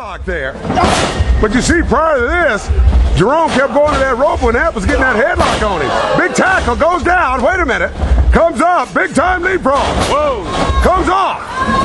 headlock there. But you see, prior to this, Jerome kept going to that rope when Amp was getting that headlock on him. Big tackle goes down. Wait a minute. Comes up. Big time leapfrog. Whoa. Comes off.